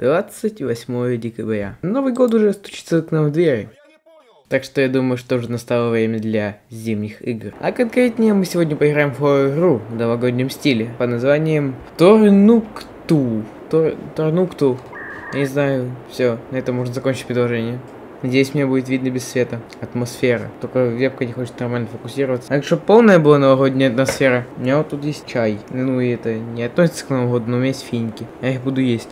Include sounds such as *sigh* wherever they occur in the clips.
28 декабря. Новый год уже стучится к нам в двери. Так что я думаю, что уже настало время для зимних игр. А конкретнее мы сегодня поиграем в игру в новогоднем стиле под названием Торнукту. Тор... Торнукту. Я не знаю, все, на этом можно закончить предложение. Надеюсь, меня будет видно без света. Атмосфера. Только вебка не хочет нормально фокусироваться. Так, чтобы полная была новогодняя атмосфера. У меня вот тут есть чай. Ну и это не относится к Новому году, но у меня есть финики. Я их буду есть.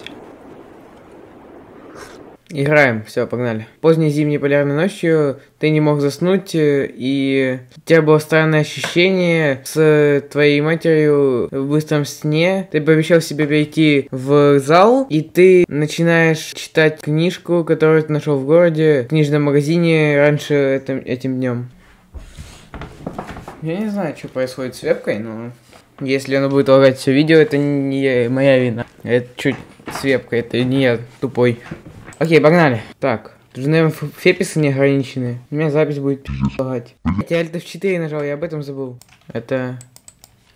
Играем, все, погнали. Поздней зимней полярной ночью ты не мог заснуть, э, и у тебя было странное ощущение с твоей матерью в быстром сне. Ты пообещал себе прийти в зал, и ты начинаешь читать книжку, которую ты нашел в городе, в книжном магазине раньше этим, этим днем. Я не знаю, что происходит с вебкой, но если она будет лагать все видео, это не моя вина. Это чуть с вебкой, это не я тупой. Окей, погнали. Так, тут же, наверное, феписы не ограничены. У меня запись будет лагать. Я Alt F4 нажал, я об этом забыл. Это...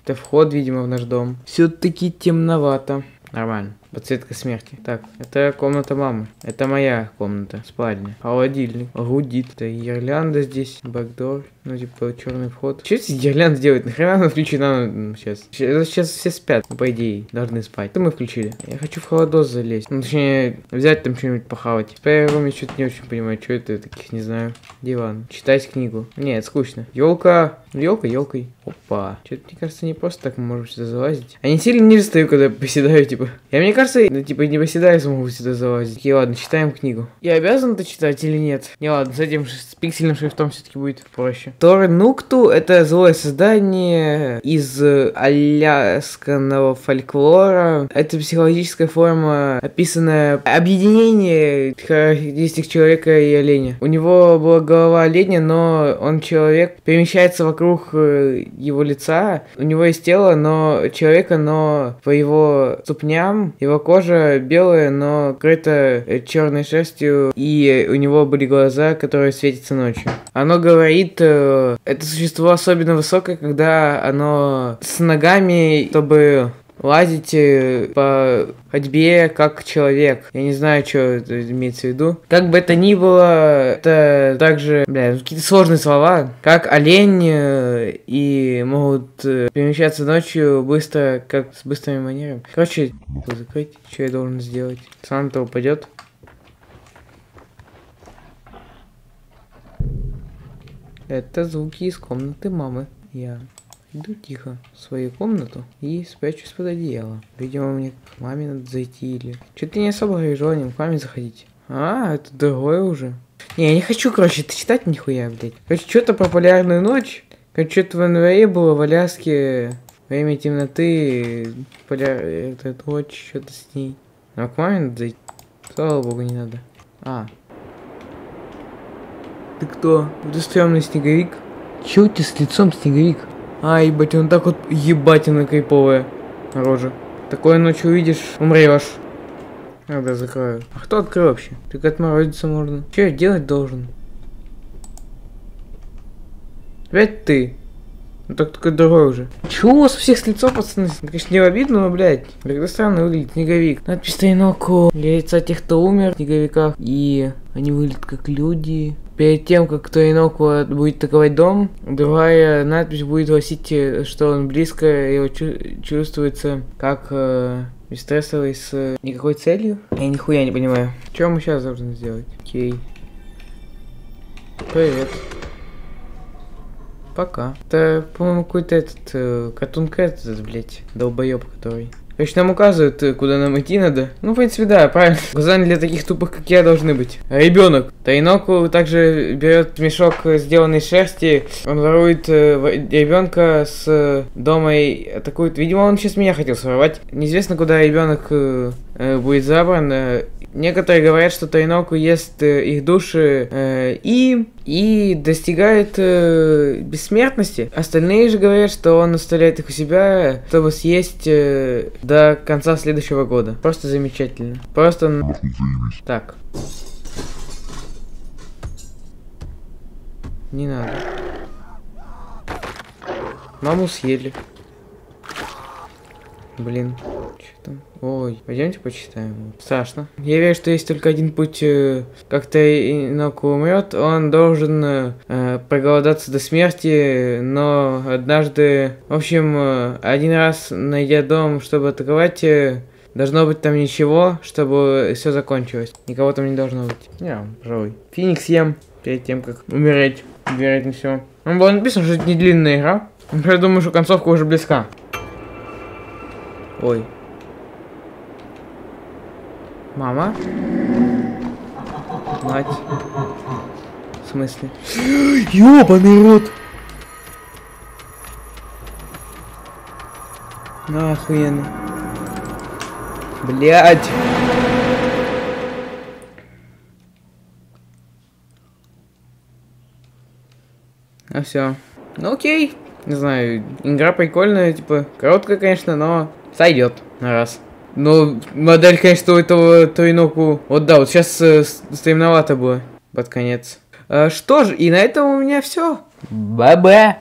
Это вход, видимо, в наш дом. Все-таки темновато. Нормально. Подсветка смерти. Так, это комната мамы. Это моя комната, спальня. Холодильник. Гудит. Это гирлянда здесь. Бэкдор. Ну, типа, черный вход. Что здесь гирлянда делает? Нахрена она включена сейчас? сейчас? Сейчас все спят, ну, по идее, должны спать. Что мы включили? Я хочу в холодос залезть. Ну, точнее, взять там что-нибудь похавать. В я что-то не очень понимаю, что это таких, не знаю. Диван. Читать книгу. Нет, скучно. Елка. Елка, елкой. Опа. Что-то, мне кажется, не просто так мы можем сюда залазить. Не сильно ниже стою, когда *laughs* поседаю, типа. Я, мне кажется, ну, типа, не поседаю, смогу сюда залазить. Окей, ладно, читаем книгу. Я обязан это читать или нет? Не, ладно, с этим с пиксельным шрифтом все-таки будет проще. Торнукту — это злое создание из алясканного фольклора. Это психологическая форма, описанная объединение характеристик человека и оленя. У него была голова оленя, но он человек, перемещается вокруг э, его лица. У него есть тело, но человека, но по его ступням, его кожа белая, но крыта э, черной шерстью, и у него были глаза, которые светятся ночью. Оно говорит э, это существо особенно высокое, когда оно с ногами, чтобы лазить э, по ходьбе как человек. Я не знаю, что это имеется в виду. Как бы это ни было, это также, бля, какие-то сложные слова. Как олень э, и могут э, перемещаться ночью быстро, как с быстрыми манерами. Короче, закрыть, что я должен сделать. Сам-то упадет. Это звуки из комнаты мамы. Я иду тихо в свою комнату и спрячусь под одеяло. Видимо, мне к маме надо зайти или... Что-то не особо горю желанием к маме заходить. А, это другое уже. Не, я не хочу, короче, это читать нихуя, блядь. Короче, что-то про полярную ночь. Короче, что-то в январе было в Аляске. Время темноты, поляр... это ночь, что-то с ней. А к маме надо зайти. Слава богу, не надо. А, ты кто? Ты стрёмный снеговик? Чё у тебя с лицом снеговик? А, ебать, он так вот ебатина кайповая рожа. Такое ночью увидишь, умрешь. Надо закрою. А кто открыл вообще? Так отморозиться можно. Че я делать должен? Опять ты. Ну так такой другой уже. Чего у вас у всех с лицом, пацаны? Конечно, не обидно, но, блядь. Когда странно выглядит снеговик. Надпись Тайноку. Для лица тех, кто умер в снеговиках. И они выглядят как люди. Перед тем, как Тайноку будет атаковать дом, другая надпись будет гласить, э, что он близко, его чу чувствуется как э, бесстрессовый с никакой целью. Я нихуя не понимаю. Что мы сейчас должны сделать? Окей. Привет. Пока. Это, по-моему, какой-то этот э, Катун Кэт, этот, блядь, долбоеб, который. Короче, нам указывают, э, куда нам идти надо. Ну, в принципе, да, правильно. *laughs* Указания для таких тупых, как я, должны быть. Ребенок. Тайноку также берет мешок, сделанный из шерсти. Он ворует э, ребенка с дома и атакует. Видимо, он сейчас меня хотел своровать. Неизвестно, куда ребенок э, э, будет забран. Некоторые говорят, что Тайноку ест э, их души э, и, и достигает э, бессмертности. Остальные же говорят, что он оставляет их у себя, чтобы съесть э, до конца следующего года. Просто замечательно. Просто... Так. Не надо. Маму съели. Блин, что там? Ой, пойдемте почитаем. Страшно. Я верю, что есть только один путь, э, как Тайноку умрет. Он должен э, проголодаться до смерти, но однажды, в общем, э, один раз найдя дом, чтобы атаковать, э, должно быть там ничего, чтобы все закончилось. Никого там не должно быть. Я, пожалуй. Феникс ем перед тем, как умереть. Вероятно всего. Ну, было написано, что это не длинная игра. Я думаю, что концовка уже близка. Ой. Мама? Мать. В смысле? Ёбаный рот! Ну, охуенно. Блять! А все. Ну окей. Не знаю, игра прикольная, типа, короткая, конечно, но сойдет на раз. Но модель, конечно, у этого Тойноку... Вот да, вот сейчас э, стремновато было под конец. А, что ж, и на этом у меня все. Б-б.